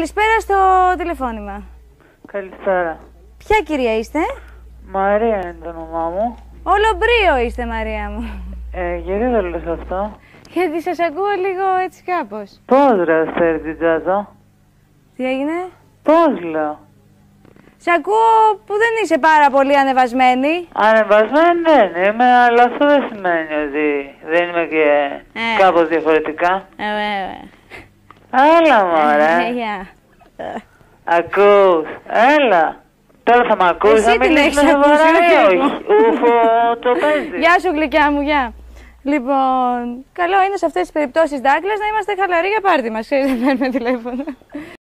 Καλησπέρα στο τηλεφώνημα. Καλησπέρα. Ποια κυρία είστε; Μαρία είναι το όνομά μου. Ολομπρίο είστε Μαρία μου. Ε, γιατί δεν λες αυτό; Γιατί σας ακούω λίγο έτσι κάπως. Πώς ρε Αστέρι την Τζάζο. Τι έγινε; Πώς λέω; Σ' ακούω που δεν είσαι πάρα πολύ ανεβασμένη. Ανεβασμένη δεν είμαι, αλλά αυτό δεν σημαίνει ότι δεν είμαι και Ε. κάπως διαφορετικά. Ε, βέβαια. Έλα Ε, μωρέ. γεια. Ακούς. Έλα. Τώρα θα μ' ακούεις, Εσύ θα την μιλήσεις έχεις με σοβαρά ακούσει, ή όχι εγώ. όχι. Ούφο, το παίζεις. Γεια σου γλυκιά μου, γεια. Λοιπόν, καλό είναι σε αυτές τις περιπτώσεις Ντάκλας να είμαστε χαλαροί για πάρτι μας, ξέρεις, δεν παίρνουμε τηλέφωνο.